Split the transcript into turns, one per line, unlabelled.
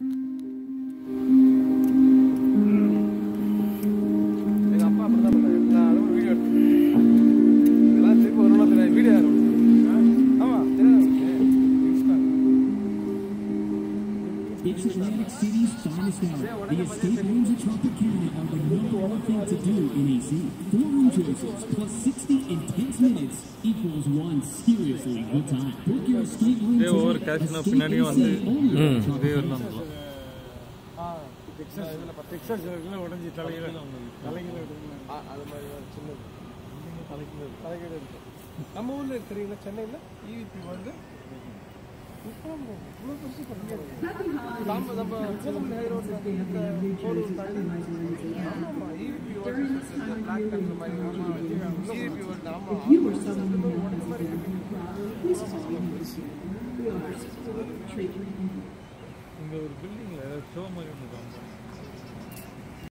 It's a Atlantic City's finest hour. The escape rooms at Tropicana are the number one thing to do in AC. Four room choices plus 60 intense minutes equals one seriously good time.
இதே ஒவ்வொரு
கேட்சினா
பின்னாடியும் வந்து இதே வரலாம்
Texas இருக்குல்ல உடஞ்சி தலையில தலையில அது மாதிரி சின்னது தலைக்கு தலைக்கீடு இருக்கு நம்ம ஊர்ல இருக்கிறீங்களா சென்னையில் இவிபி வந்து இவிபி வந்து ஆமா கலர் மாதிரி ஆமாம் இவிபி வந்து ஆமாம் உடஞ்ச மாதிரி
இங்க ஒரு பில்டிங்ல ஷோ மாதிரி ஒன்று